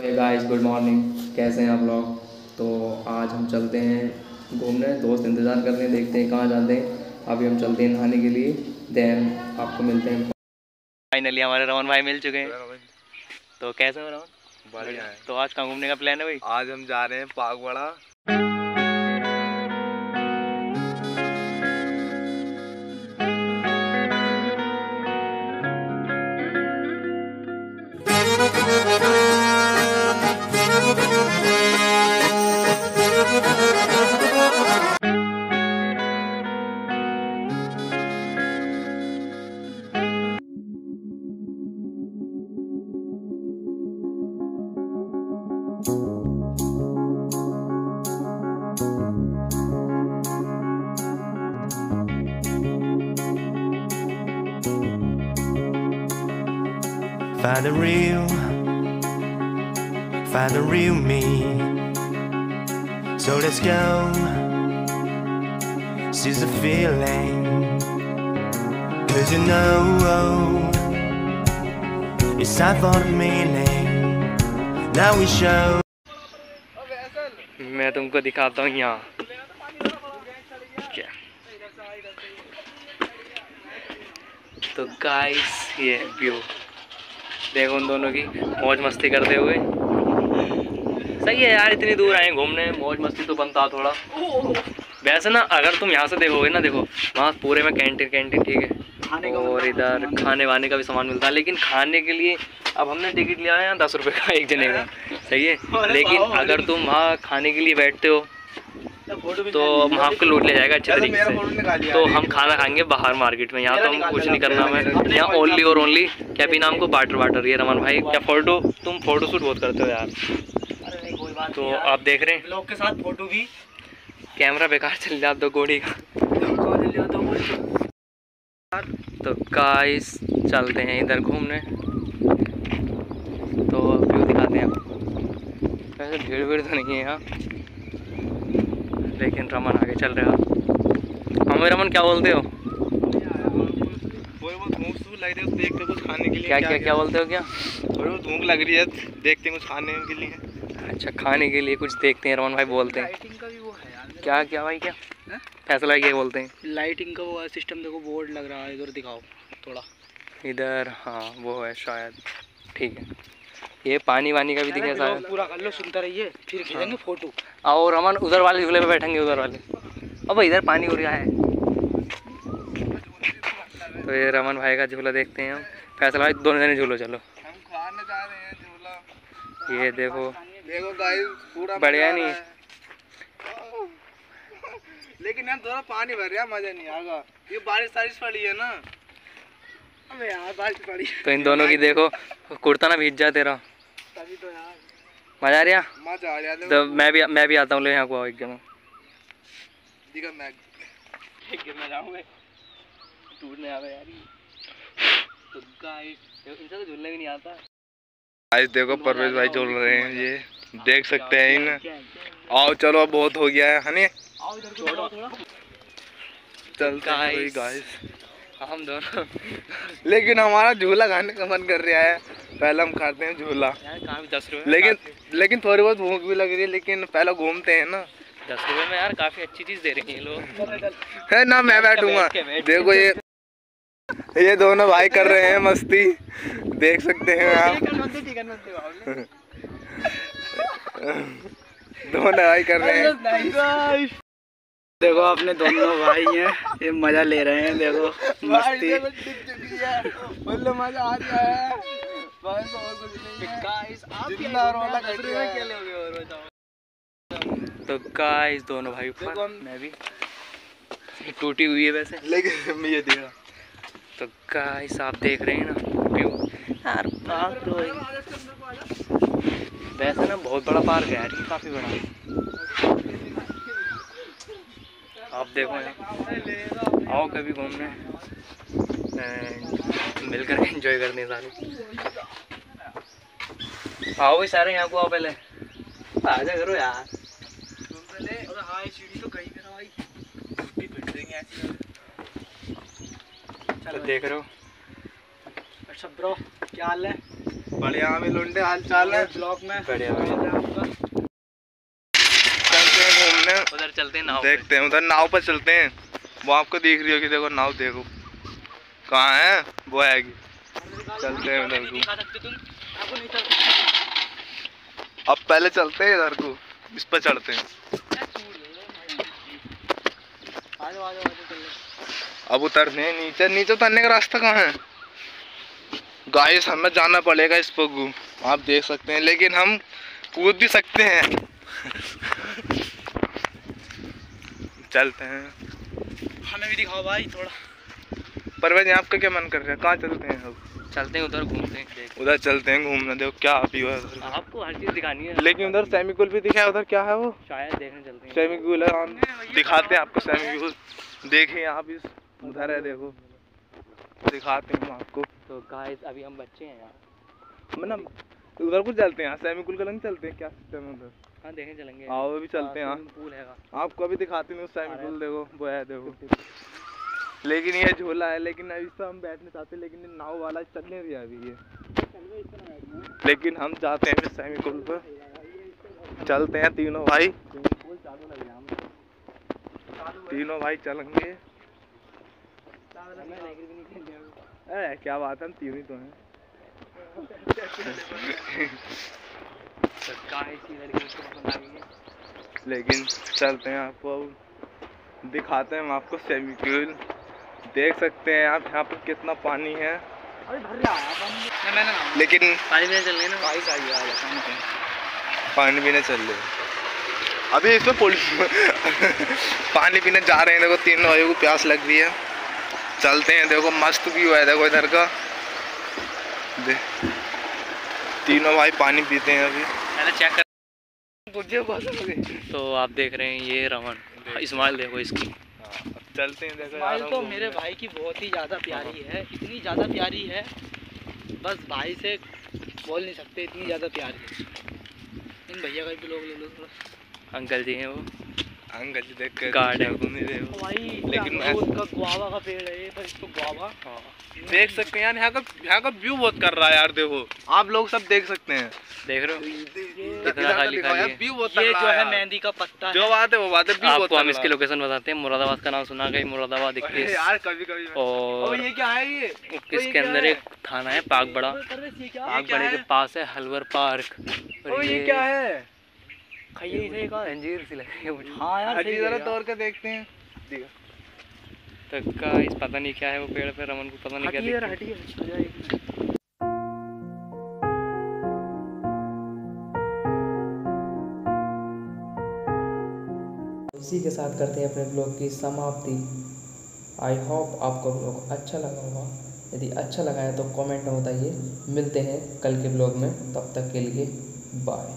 Hey guys good morning कैसे हैं आप लोग? तो आज हम चलते हैं घूमने दोस्त इंतज़ार कर रहे हैं देखते हैं कहाँ जाते हैं। अभी हम चलते हैं नहाने के लिए देन आपको मिलते हैं। फाइनली हमारे रमन भाई मिल चुके हैं। तो कैसे हो रमन? बढ़िया है। तो आज कहाँ घूमने का प्लान है भाई? आज हम जा रहे हैं Pagwara. Find the real, find the real me. So let's go, seize the feeling. Cause you know, it's time for the meaning. Now we show. मैं तुमको दिखाता हूँ यहाँ क्या? तो गाइस ये व्यू देखो उन दोनों की मौज मस्ती करते हुए। सही है यार इतनी दूर आए घूमने मौज मस्ती तो बनता थोड़ा। वैसे ना अगर तुम यहाँ से देखोगे ना देखो वहाँ पूरे में कैंटीन कैंटीन ठीक है। और इधर खाने वाने का भी सामान मिलता है लेकिन खाने के लिए अब हमने टिकट लिया है यहाँ दस रुपये का एक जने का। सही है? लेकिन अगर तुम वहाँ खाने के लिए बैठते हो तो वहाँ आपको लूट ले जाएगा अच्छे तरीके से। तो हम खाना खाएँगे बाहर मार्केट में। यहाँ तो हमको कुछ नहीं करना हमें यहाँ ओनली और ओनली क्या भी नाम को वाटर वाटर ये रमन भाई। क्या फ़ोटो तुम फ़ोटो शूट बहुत करते हो यार। तो आप देख रहे हैं। लोग के साथ फ़ोटो भी। कैमरा बेकार चल रहा दो गोड़ी का। तो गाइस चलते हैं इधर घूमने। तो व्यू दिखाते हैं। आपको वैसे भीड़ भीड़ तो नहीं है यहाँ। लेकिन रमन आगे चल रहा हमें रमन क्या बोलते हो? थोड़ी बहुत भूख सूख लग रही है देखते कुछ खाने के लिए क्या क्या क्या बोलते हो क्या? भूख लग रही है देखते हैं कुछ खाने के लिए। अच्छा खाने के लिए कुछ देखते हैं रमन भाई बोलते हैं। लाइटिंग का भी वो है यार। क्या क्या भाई क्या? फैसला क्या बोलते हैं? लाइटिंग का वो सिस्टम देखो बोर्ड लग रहा है इधर दिखाओ थोड़ा। इधर हाँ वो है शायद। ठीक है। ये पानी वानी का भी दिखे शायद पूरा कर लो सुनता रहिए फिर खींचेंगे फ़ोटो। और रमन उधर वाले झूले पे बैठेंगे उधर वाले। अब इधर पानी हो रहा है। तो ये रमन भाई का झूला देखते हैं हम। फैसला भाई दोनों जने झूलो चलो। हम खाने जा रहे हैं झूला। ये देखो। देखो गाइस पूरा बढ़िया नहीं। लेकिन यार थोड़ा पानी भर गया मज़ा नहीं आएगा। ये बारिश सारिश पड़ी है ना अबे यार बारिश पड़ी तो इन दोनों की देखो कुर्ता ना भीज जाए तेरा। तो मज़ा आ रहा मज़ा आ रहा है। तो मैं भी मैं भी आता हूँ ले यहाँ को आओ एक जगह। तो गाइस इनसे तो झूलने भी नहीं आता। आज देखो परवेश भाई झूल रहे हैं ये देख सकते हैं इन। आओ चलो अब बहुत हो गया है हनी आओ इधर को। थोड़ा थोड़ा चलते हैं. गाइस हम दोनों। लेकिन हमारा झूला खाने का मन कर रहा है। पहले हम खाते हैं झूला। दस रुपये लेकिन लेकिन थोड़ी बहुत भूख भी लग रही है लेकिन पहले घूमते हैं ना। दस रुपये में यार काफ़ी अच्छी चीज़ दे रहे हैं ये लोग। है ना मैं बैठूँगा। देखो ये। ये दोनों भाई कर रहे हैं मस्ती। देख सकते हैं आप। दोनों भाई कर रहे हैं। देखो अपने दोनों भाई हैं। ये मज़ा ले रहे हैं देखो मस्ती। मतलब मज़ा आ रहा है। बस और कुछ नहीं है। जितना रोला कट रहा है। तो गाइस दोनों भाई ऊपर मैं भी। टूटी हुई है वैसे। लेकिन मैं ये देखा तो गाइस आप देख रहे हैं ना व्यू। यार पार्क तो है। वैसे ना बहुत बड़ा पार्क है यार काफ़ी बड़ा है आप देखो यहाँ। आओ कभी घूमने। मिलकर एंजॉय करने सारे। आओ भाई सारे यहाँ को आओ पहले। आजा करो यार। तो कहीं करा भाई देख रहे हो। अच्छा ब्रो क्या हाल है? बढ़िया अभी लुंडे हाल चाल है। ब्लॉक में। बढ़िया हैं घूमने उधर चलते हैं, नाव देखते हैं, उधर नाव पर चलते हैं। वो आपको दिख रही होगी, देखो, नाव देखो। कहाँ है? वो आएगी। चलते हैं उधर को। अब पहले चलते हैं इधर को। इस पर चढ़ते हैं। अब उतरने नीचे। नीचे उतरने का रास्ता कहाँ है? गाइस हमें जाना पड़ेगा इस पर आप देख सकते हैं, लेकिन हम कूद भी सकते हैं। चलते हैं। हमें भी दिखाओ भाई थोड़ा। परवेज आपका क्या मन कर रहा है? कहाँ चलते हैं अब? चलते हैं उधर घूमते हैं उधर चलते हैं घूमने देखो क्या अभी हुआ है उधर आपको हर चीज़ दिखानी है। लेकिन उधर सेमिकुल भी दिखा है उधर क्या है वो? शायद देखने चलते हैं। सेमिकुल है हम दिखाते हैं आपको सेमिकुल देखिए आप इस उधर है देखो। दिखाते हैं हम आपको। तो गाइस अभी हम बच्चे हैं यार मतलब उधर कुछ चलते हैं यहाँ सेमिकुल का लंग चलते हैं क्या सिस्टम है उधर? हाँ देखने चलेंगे। आओ अभी चलते हैं पूल हैगा। आपको अभी दिखाते हैं उस सेमिकुल देखो वो है देखो। लेकिन ये झूला है लेकिन अभी तो हम बैठने चाहते हैं लेकिन नाव वाला चल नहीं रहा अभी ये। लेकिन हम जाते हैं फिर सेमिकुल पर। चलते हैं तीनों भाई। तीनों भाई चलेंगे। अरे क्या बात है हम तीनों ही तो हैं तो गाइस ये लड़की मुझको पसंद आ गई है लेकिन चलते हैं आपको दिखाते हैं हम आपको सेमिक्यूल देख सकते हैं आप यहाँ पर कितना पानी है। रहा ना लेकिन पानी में चल ना भाई सही आ जाता है। पानी पीने चल रहे अभी इसमें पुलिस पानी पीने जा रहे हैं। देखो, तीन भाइयों को प्यास लग रही है। चलते हैं। देखो, मस्त व्यू है। देखो, इधर का। दे तीनों भाई पानी पीते हैं अभी। पहले चेक कर तो आप देख रहे हैं ये रमन। इस्माइल देखो इसकी। चलते हैं देखो स्माइल यार, तो मेरे भाई की बहुत ही ज़्यादा प्यारी है इतनी ज़्यादा प्यारी है बस भाई से बोल नहीं सकते इतनी ज़्यादा प्यारी है। इन भैया का भी लोग ले लो थोड़ा। अंकल जी हैं वो। अंकल जी देख कर गार्ड है। घूम रहे हो। लेकिन मैं- उसका गुआवा का पेड़ है ये पर इसको गुआवा। देख सकते हैं यार यहाँ का यहाँ का व्यू बहुत कर रहा है यार देखो। आप लोग सब देख सकते हैं। देख रहे हो? कितना खाली खाली है। व्यू बहुत ये जो है मेहंदी का पत्ता जो बात है वो बात है व्यू बहुत आपको हम इसकी लोकेशन बताते हैं मुरादाबाद का नाम सुना गई मुरादाबाद है। इक्कीस। यार कभी कभी और ये क्या है ये? इक्कीस ये के क्या अंदर एक थाना है पाक बड़ा पाक बड़े के पास है हलवर पार्क। ओ ये क्या है? खाइए इसे का अंजीर सी लग रही है मुझे। हाँ यार सही जरा तोड़ के देखते हैं। तो का इस पता नहीं क्या है वो पेड़ पे रमन को पता नहीं क्या हटिए यार है। हटिए आ जाएगी। इसी के साथ करते हैं अपने ब्लॉग की समाप्ति। आई होप आपको ब्लॉग अच्छा लगा होगा। यदि अच्छा लगा है तो कमेंट में बताइए। मिलते हैं कल के ब्लॉग में। तब तक के लिए बाय